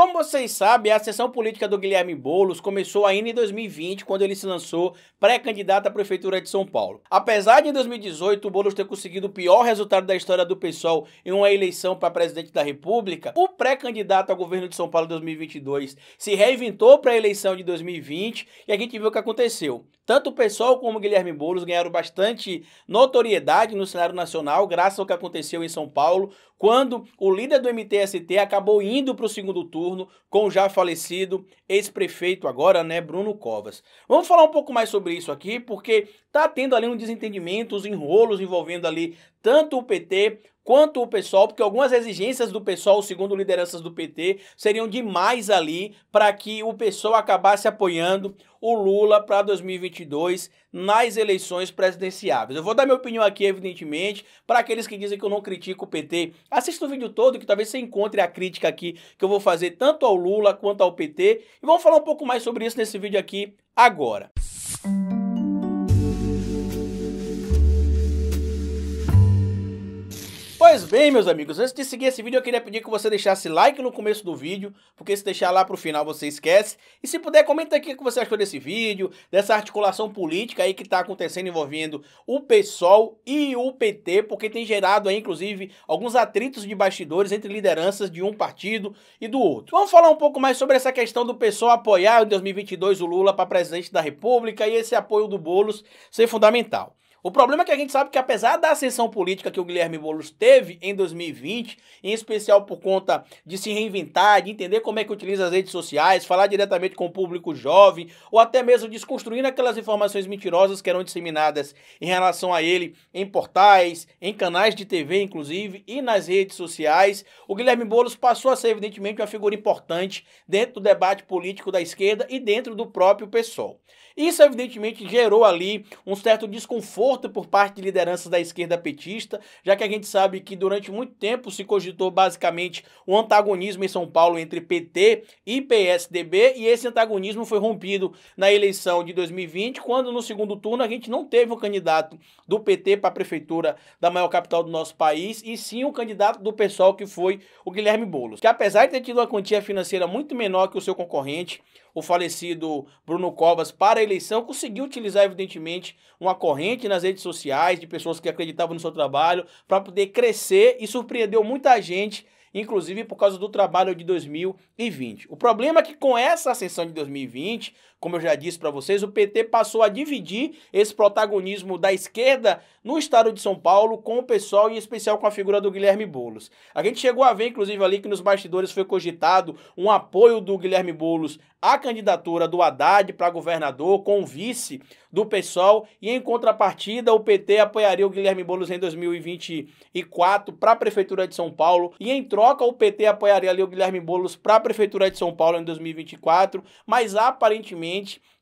Como vocês sabem, a ascensão política do Guilherme Boulos começou ainda em 2020, quando ele se lançou pré-candidato à Prefeitura de São Paulo. Apesar de em 2018 o Boulos ter conseguido o pior resultado da história do PSOL em uma eleição para presidente da República, o pré-candidato ao governo de São Paulo em 2022 se reinventou para a eleição de 2020 e a gente viu o que aconteceu. Tanto o PSOL como o Guilherme Boulos ganharam bastante notoriedade no cenário nacional, graças ao que aconteceu em São Paulo, quando o líder do MTST acabou indo para o segundo turno com o já falecido ex-prefeito agora, né, Bruno Covas. Vamos falar um pouco mais sobre isso aqui, porque tá tendo ali um desentendimento, os enrolos envolvendo ali tanto o PT quanto o pessoal, porque algumas exigências do pessoal, segundo lideranças do PT, seriam demais ali para que o pessoal acabasse apoiando o Lula para 2022 nas eleições presidenciáveis. Eu vou dar minha opinião aqui, evidentemente, para aqueles que dizem que eu não critico o PT. Assista o vídeo todo que talvez você encontre a crítica aqui que eu vou fazer tanto ao Lula quanto ao PT. E vamos falar um pouco mais sobre isso nesse vídeo aqui agora. Pois bem, meus amigos, antes de seguir esse vídeo, eu queria pedir que você deixasse like no começo do vídeo, porque se deixar lá pro final você esquece. E se puder, comenta aqui o que você achou desse vídeo, dessa articulação política aí que tá acontecendo envolvendo o PSOL e o PT, porque tem gerado aí, inclusive, alguns atritos de bastidores entre lideranças de um partido e do outro. Vamos falar um pouco mais sobre essa questão do PSOL apoiar em 2022 o Lula para presidente da República e esse apoio do Boulos ser fundamental. O problema é que a gente sabe que apesar da ascensão política que o Guilherme Boulos teve em 2020, em especial por conta de se reinventar, de entender como é que utiliza as redes sociais, falar diretamente com o público jovem, ou até mesmo desconstruindo aquelas informações mentirosas que eram disseminadas em relação a ele em portais, em canais de TV, inclusive, e nas redes sociais, o Guilherme Boulos passou a ser, evidentemente, uma figura importante dentro do debate político da esquerda e dentro do próprio PSOL. Isso, evidentemente, gerou ali um certo desconforto por parte de lideranças da esquerda petista, já que a gente sabe que durante muito tempo se cogitou basicamente o um antagonismo em São Paulo entre PT e PSDB, e esse antagonismo foi rompido na eleição de 2020, quando no segundo turno a gente não teve um candidato do PT para a prefeitura da maior capital do nosso país, e sim um candidato do PSOL que foi o Guilherme Boulos, que apesar de ter tido uma quantia financeira muito menor que o seu concorrente, o falecido Bruno Covas para a eleição, conseguiu utilizar, evidentemente, uma corrente nas redes sociais de pessoas que acreditavam no seu trabalho para poder crescer e surpreendeu muita gente inclusive por causa do trabalho de 2020. O problema é que com essa ascensão de 2020, como eu já disse para vocês, o PT passou a dividir esse protagonismo da esquerda no estado de São Paulo com o pessoal, em especial com a figura do Guilherme Boulos. A gente chegou a ver, inclusive, ali que nos bastidores foi cogitado um apoio do Guilherme Boulos à candidatura do Haddad para governador, com o vice do PSOL, e em contrapartida o PT apoiaria o Guilherme Boulos em 2024 para a Prefeitura de São Paulo, e em troca o PT apoiaria ali o Guilherme Boulos para a Prefeitura de São Paulo em 2024, mas aparentemente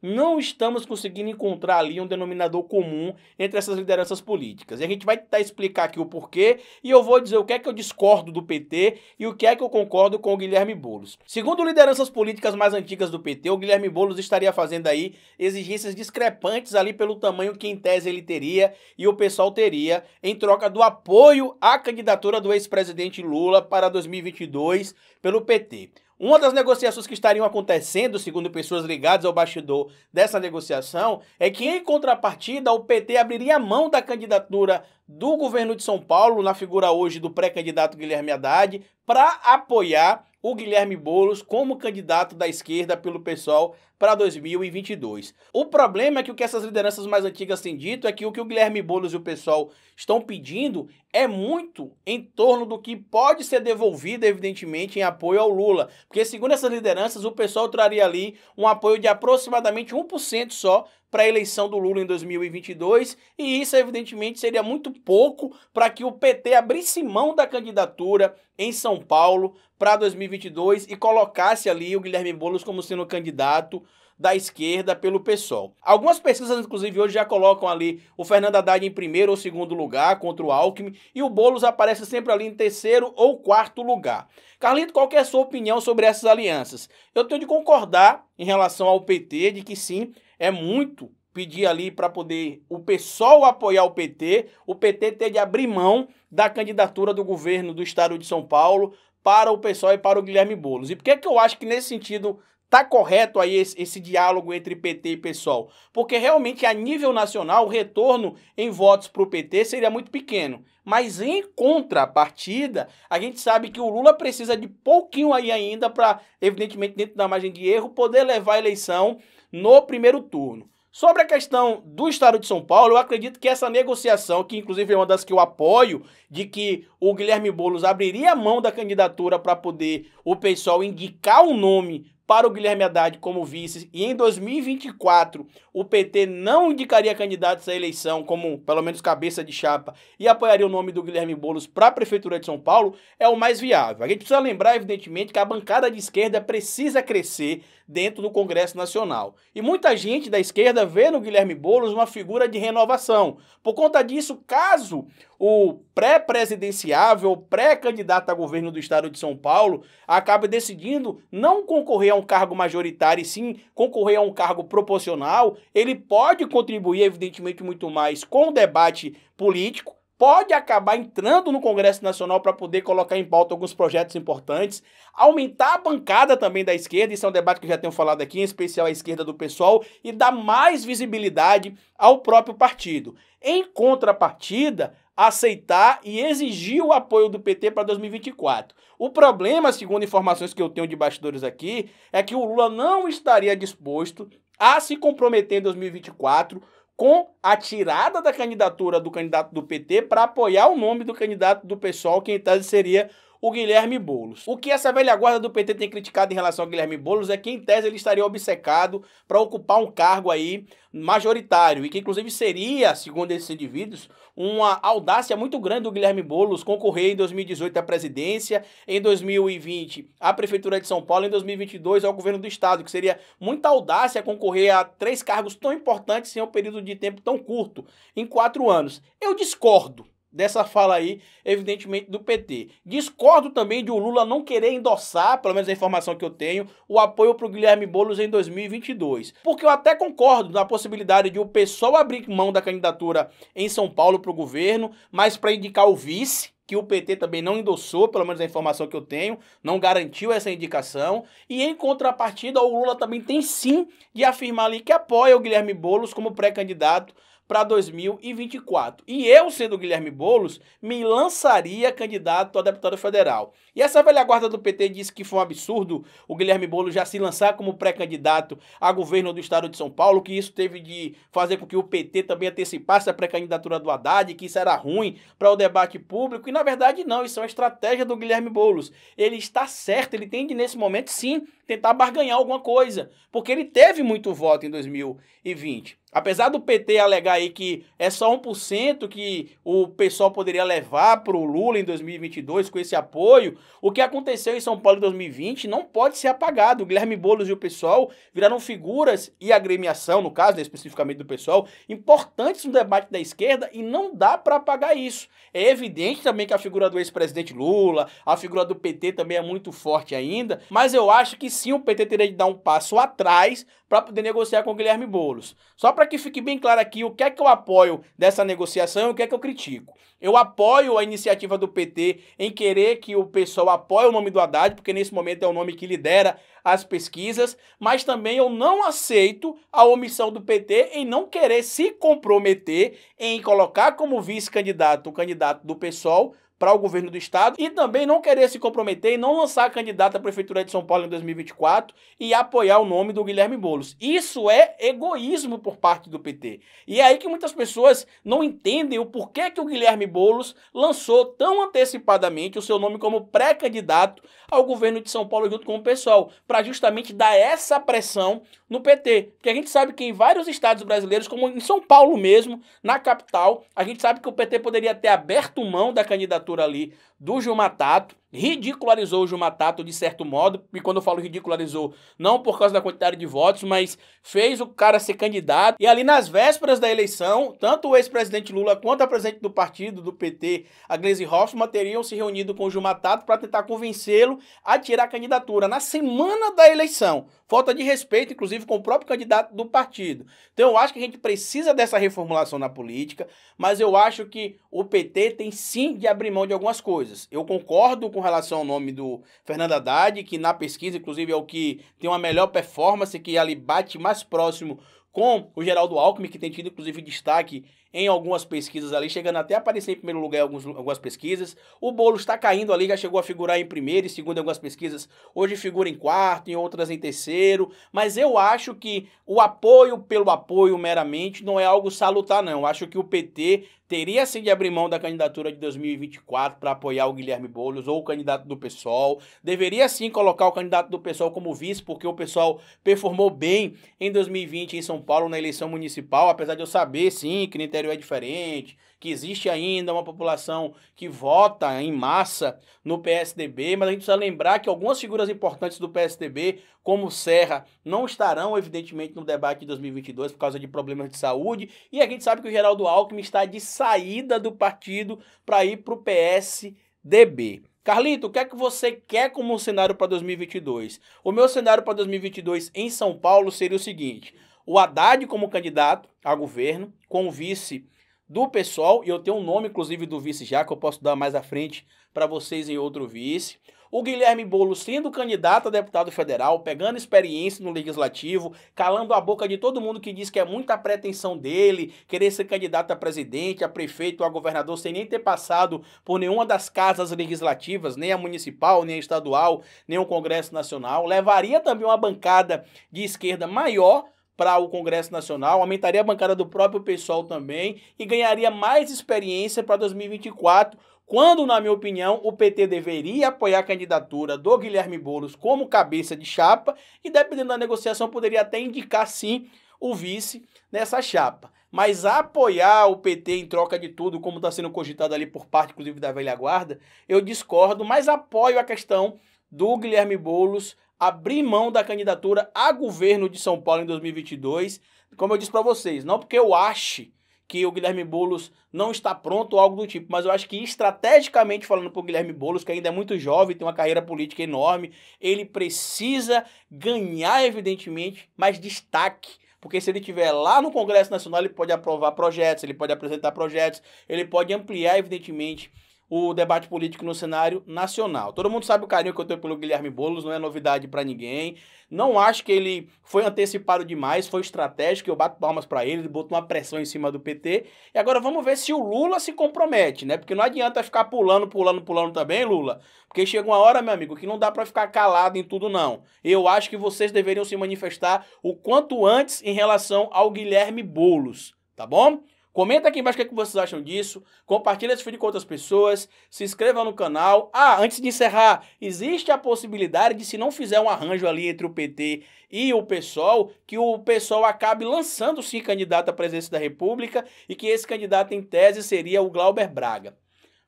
não estamos conseguindo encontrar ali um denominador comum entre essas lideranças políticas. E a gente vai tentar explicar aqui o porquê e eu vou dizer o que é que eu discordo do PT e o que é que eu concordo com o Guilherme Boulos. Segundo lideranças políticas mais antigas do PT, o Guilherme Boulos estaria fazendo aí exigências discrepantes ali pelo tamanho que em tese ele teria e o pessoal teria em troca do apoio à candidatura do ex-presidente Lula para 2022 pelo PT. Uma das negociações que estariam acontecendo, segundo pessoas ligadas ao bastidor dessa negociação, é que, em contrapartida, o PT abriria mão da candidatura do governo de São Paulo, na figura hoje do pré-candidato Guilherme Haddad, para apoiar o Guilherme Boulos como candidato da esquerda pelo PSOL para 2022. O problema é que o que essas lideranças mais antigas têm dito é que o que o Guilherme Boulos e o PSOL estão pedindo é muito em torno do que pode ser devolvido, evidentemente, em apoio ao Lula. Porque, segundo essas lideranças, o PSOL traria ali um apoio de aproximadamente 1% só para a eleição do Lula em 2022, e isso evidentemente seria muito pouco para que o PT abrisse mão da candidatura em São Paulo para 2022 e colocasse ali o Guilherme Boulos como sendo candidato da esquerda pelo PSOL. Algumas pesquisas, inclusive, hoje já colocam ali o Fernando Haddad em primeiro ou segundo lugar contra o Alckmin e o Boulos aparece sempre ali em terceiro ou quarto lugar. Carlito, qual é a sua opinião sobre essas alianças? Eu tenho de concordar em relação ao PT de que sim, é muito pedir ali para poder o PSOL apoiar o PT, o PT ter de abrir mão da candidatura do governo do estado de São Paulo para o pessoal e para o Guilherme Boulos. E por que, que eu acho que nesse sentido Tá correto aí esse, esse, diálogo entre PT e PSOL? Porque realmente a nível nacional o retorno em votos para o PT seria muito pequeno. Mas em contrapartida, a gente sabe que o Lula precisa de pouquinho aí ainda para, evidentemente, dentro da margem de erro, poder levar a eleição no primeiro turno. Sobre a questão do Estado de São Paulo, eu acredito que essa negociação, que inclusive é uma das que eu apoio, de que o Guilherme Boulos abriria a mão da candidatura para poder o pessoal indicar o nome para o Guilherme Haddad como vice e em 2024 o PT não indicaria candidatos à eleição como pelo menos cabeça de chapa e apoiaria o nome do Guilherme Boulos para a prefeitura de São Paulo é o mais viável. A gente precisa lembrar evidentemente que a bancada de esquerda precisa crescer dentro do Congresso Nacional. E muita gente da esquerda vê no Guilherme Boulos uma figura de renovação. Por conta disso, caso o pré-presidenciável, pré-candidato a governo do estado de São Paulo, acabe decidindo não concorrer a um cargo majoritário e sim concorrer a um cargo proporcional, ele pode contribuir, evidentemente, muito mais com o debate político, pode acabar entrando no Congresso Nacional para poder colocar em pauta alguns projetos importantes, aumentar a bancada também da esquerda, isso é um debate que já tenho falado aqui, em especial a esquerda do pessoal, e dar mais visibilidade ao próprio partido. Em contrapartida, aceitar e exigir o apoio do PT para 2024. O problema, segundo informações que eu tenho de bastidores aqui, é que o Lula não estaria disposto a se comprometer em 2024 com a tirada da candidatura do candidato do PT para apoiar o nome do candidato do PSOL, que em seria o Guilherme Boulos. O que essa velha guarda do PT tem criticado em relação ao Guilherme Boulos é que, em tese, ele estaria obcecado para ocupar um cargo aí majoritário e que, inclusive, seria, segundo esses indivíduos, uma audácia muito grande do Guilherme Boulos concorrer em 2018 à presidência, em 2020 à Prefeitura de São Paulo, em 2022 ao governo do Estado, que seria muita audácia concorrer a três cargos tão importantes em um período de tempo tão curto, em quatro anos. Eu discordo dessa fala aí, evidentemente, do PT. Discordo também de o Lula não querer endossar, pelo menos a informação que eu tenho, o apoio para o Guilherme Boulos em 2022. Porque eu até concordo na possibilidade de o pessoal abrir mão da candidatura em São Paulo para o governo, mas para indicar o vice, que o PT também não endossou, pelo menos a informação que eu tenho, não garantiu essa indicação. E em contrapartida, o Lula também tem sim de afirmar ali que apoia o Guilherme Boulos como pré-candidato para 2024. E eu, sendo Guilherme Boulos, me lançaria candidato a deputado federal. E essa velha guarda do PT disse que foi um absurdo o Guilherme Boulos já se lançar como pré-candidato a governo do estado de São Paulo, que isso teve de fazer com que o PT também antecipasse a pré-candidatura do Haddad, que isso era ruim para o debate público. E na verdade não, isso é uma estratégia do Guilherme Boulos. Ele está certo, ele tem de nesse momento sim tentar barganhar alguma coisa, porque ele teve muito voto em 2020. Apesar do PT alegar aí que é só 1% que o pessoal poderia levar para o Lula em 2022 com esse apoio, o que aconteceu em São Paulo em 2020 não pode ser apagado. O Guilherme Boulos e o pessoal viraram figuras, e agremiação, no caso, né, especificamente do pessoal, importantes no debate da esquerda e não dá para apagar isso. É evidente também que a figura do ex-presidente Lula, a figura do PT também é muito forte ainda, mas eu acho que sim o PT teria de dar um passo atrás para poder negociar com o Guilherme Boulos. Só para que fique bem claro aqui o que é que eu apoio dessa negociação e o que é que eu critico. Eu apoio a iniciativa do PT em querer que o pessoal apoie o nome do Haddad, porque nesse momento é o nome que lidera as pesquisas, mas também eu não aceito a omissão do PT em não querer se comprometer em colocar como vice-candidato o candidato do PSOL para o governo do estado e também não querer se comprometer e não lançar candidato à prefeitura de São Paulo em 2024 e apoiar o nome do Guilherme Boulos. Isso é egoísmo por parte do PT. E é aí que muitas pessoas não entendem o porquê que o Guilherme Boulos lançou tão antecipadamente o seu nome como pré-candidato ao governo de São Paulo junto com o pessoal, para justamente dar essa pressão no PT. Porque a gente sabe que em vários estados brasileiros, como em São Paulo mesmo, na capital, a gente sabe que o PT poderia ter aberto mão da candidatura candidatura ali do Gilmar Tato, ridicularizou o Gilmar Tato de certo modo, e quando eu falo ridicularizou, não por causa da quantidade de votos, mas fez o cara ser candidato. E ali nas vésperas da eleição, tanto o ex-presidente Lula quanto a presidente do partido, do PT, a Gleisi Hoffmann, teriam se reunido com o Gilmar Tato para tentar convencê-lo a tirar a candidatura na semana da eleição. Falta de respeito, inclusive, com o próprio candidato do partido. Então eu acho que a gente precisa dessa reformulação na política, mas eu acho que o PT tem sim de abrir mão de algumas coisas. Eu concordo com com relação ao nome do Fernando Haddad, que na pesquisa, inclusive, é o que tem uma melhor performance, que ali bate mais próximo com o Geraldo Alckmin, que tem tido, inclusive, destaque em algumas pesquisas ali, chegando até a aparecer em primeiro lugar em alguns, algumas pesquisas. O Boulos está caindo ali, já chegou a figurar em primeiro e segundo em algumas pesquisas. Hoje figura em quarto, em outras em terceiro. Mas eu acho que o apoio pelo apoio meramente não é algo salutar, não. Eu acho que o PT teria sim de abrir mão da candidatura de 2024 para apoiar o Guilherme Boulos ou o candidato do PSOL. Deveria sim colocar o candidato do PSOL como vice, porque o PSOL performou bem em 2020 em São Paulo na eleição municipal, apesar de eu saber sim que no interior é diferente, que existe ainda uma população que vota em massa no PSDB, mas a gente precisa lembrar que algumas figuras importantes do PSDB, como Serra, não estarão, evidentemente, no debate de 2022 por causa de problemas de saúde, e a gente sabe que o Geraldo Alckmin está de saída do partido para ir para o PSDB. Carlito, o que é que você quer como cenário para 2022? O meu cenário para 2022 em São Paulo seria o seguinte: o Haddad como candidato a governo, com o vice do pessoal, e eu tenho um nome, inclusive, do vice já, que eu posso dar mais à frente para vocês em outro vice. O Guilherme Boulos sendo candidato a deputado federal, pegando experiência no legislativo, calando a boca de todo mundo que diz que é muita pretensão dele, querer ser candidato a presidente, a prefeito, a governador, sem nem ter passado por nenhuma das casas legislativas, nem a municipal, nem a estadual, nem o Congresso Nacional. Levaria também uma bancada de esquerda maior para o Congresso Nacional, aumentaria a bancada do próprio pessoal também e ganharia mais experiência para 2024, quando, na minha opinião, o PT deveria apoiar a candidatura do Guilherme Boulos como cabeça de chapa e, dependendo da negociação, poderia até indicar sim o vice nessa chapa. Mas apoiar o PT em troca de tudo, como está sendo cogitado ali por parte, inclusive, da velha guarda, eu discordo, mas apoio a questão do Guilherme Boulos abrir mão da candidatura a governo de São Paulo em 2022. Como eu disse para vocês, não porque eu ache que o Guilherme Boulos não está pronto ou algo do tipo, mas eu acho que estrategicamente falando para o Guilherme Boulos, que ainda é muito jovem, tem uma carreira política enorme, ele precisa ganhar, evidentemente, mais destaque. Porque se ele estiver lá no Congresso Nacional, ele pode aprovar projetos, ele pode apresentar projetos, ele pode ampliar, evidentemente, o debate político no cenário nacional. Todo mundo sabe o carinho que eu tenho pelo Guilherme Boulos, não é novidade para ninguém. Não acho que ele foi antecipado demais, foi estratégico, eu bato palmas para ele, ele botou uma pressão em cima do PT. E agora vamos ver se o Lula se compromete, né? Porque não adianta ficar pulando, pulando, pulando também, Lula. Porque chega uma hora, meu amigo, que não dá para ficar calado em tudo não. Eu acho que vocês deveriam se manifestar o quanto antes em relação ao Guilherme Boulos, tá bom? Comenta aqui embaixo o que, é que vocês acham disso. Compartilha esse vídeo com outras pessoas. Se inscreva no canal. Ah, antes de encerrar, existe a possibilidade de se não fizer um arranjo ali entre o PT e o PSOL, que o PSOL acabe lançando sim candidato à presidência da República e que esse candidato em tese seria o Glauber Braga.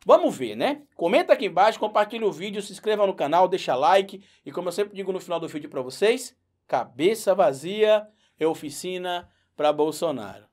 Vamos ver, né? Comenta aqui embaixo, compartilha o vídeo, se inscreva no canal, deixa like. E como eu sempre digo no final do vídeo para vocês, cabeça vazia é oficina para Bolsonaro.